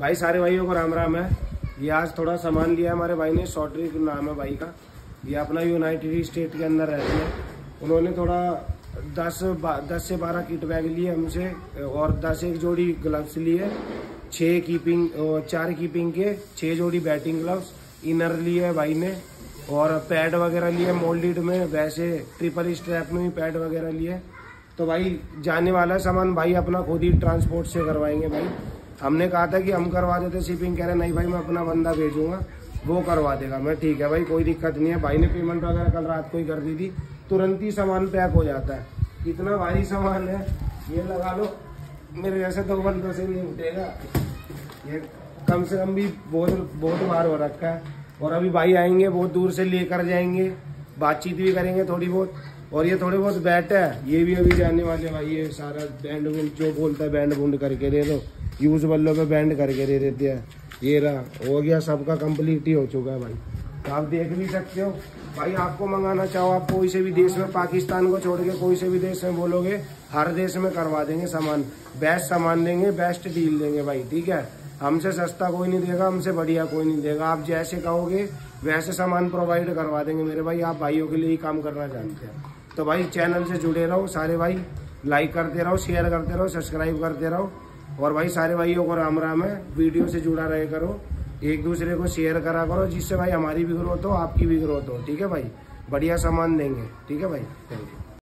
भाई, सारे भाइयों को राम राम है। ये आज थोड़ा सामान लिया हमारे भाई ने शॉर्टरी नाम है भाई का। ये अपना यूनाइटेड स्टेट के अंदर रहते हैं। उन्होंने थोड़ा दस दस से बारह किट बैग लिए हमसे, और दस एक जोड़ी ग्लव्स लिए छः कीपिंग चार कीपिंग के छः जोड़ी बैटिंग ग्लव्स इनर लिए भाई ने, और पैड वगैरह लिए मोल्डेड में, वैसे ट्रिपल स्ट्रैप में भी पैड वगैरह लिए। तो भाई, जाने वाला सामान भाई अपना खुद ही ट्रांसपोर्ट से करवाएँगे भाई। हमने कहा था कि हम करवा देते शिपिंग कह रहे, नहीं भाई, मैं अपना बंदा भेजूँगा, वो करवा देगा। मैं, ठीक है भाई, कोई दिक्कत नहीं है। भाई ने पेमेंट वगैरह कल रात को ही कर दी थी। तुरंत ही सामान पैक हो जाता है। इतना भारी सामान है, ये लगा लो। मेरे जैसे दो बंदों से नहीं उठेगा। ये कम से कम भी बहुत बहुत बार हो रखा है। और अभी भाई आएँगे, बहुत दूर से लेकर जाएँगे। बातचीत भी करेंगे थोड़ी बहुत। और ये थोड़े बहुत बैट है। ये भी अभी जाने वाले भाई, ये सारा बैंड वुंड जो बोलता है बैंड बुंड करके दे दो। यूज़ बल्लो पे बैंड करके दे देते हैं। ये रहा, हो गया सबका कंप्लीट ही हो चुका है भाई। तो आप देख भी सकते हो, भाई आपको मंगाना चाहो, आप कोई से भी देश में, पाकिस्तान को छोड़ के कोई से भी देश में बोलोगे, हर देश में करवा देंगे सामान। बेस्ट सामान देंगे बेस्ट डील देंगे भाई, ठीक है? हमसे सस्ता कोई नहीं देगा, हमसे बढ़िया कोई नहीं देगा। आप जैसे कहोगे, वैसे सामान प्रोवाइड करवा देंगे मेरे भाई, आप भाइयों के लिए ही काम करना जानते हैं। तो भाई चैनल से जुड़े रहो सारे भाई लाइक करते रहो शेयर करते रहो सब्सक्राइब करते रहो। और भाई सारे भाइयों को राम राम है। वीडियो से जुड़ा रहे करो। एक दूसरे को शेयर करा करो, जिससे भाई हमारी भी ग्रोथ हो, आपकी भी ग्रोथ हो। ठीक है भाई? बढ़िया सामान देंगे। ठीक है भाई? Thank you